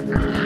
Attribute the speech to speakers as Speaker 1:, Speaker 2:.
Speaker 1: Yeah.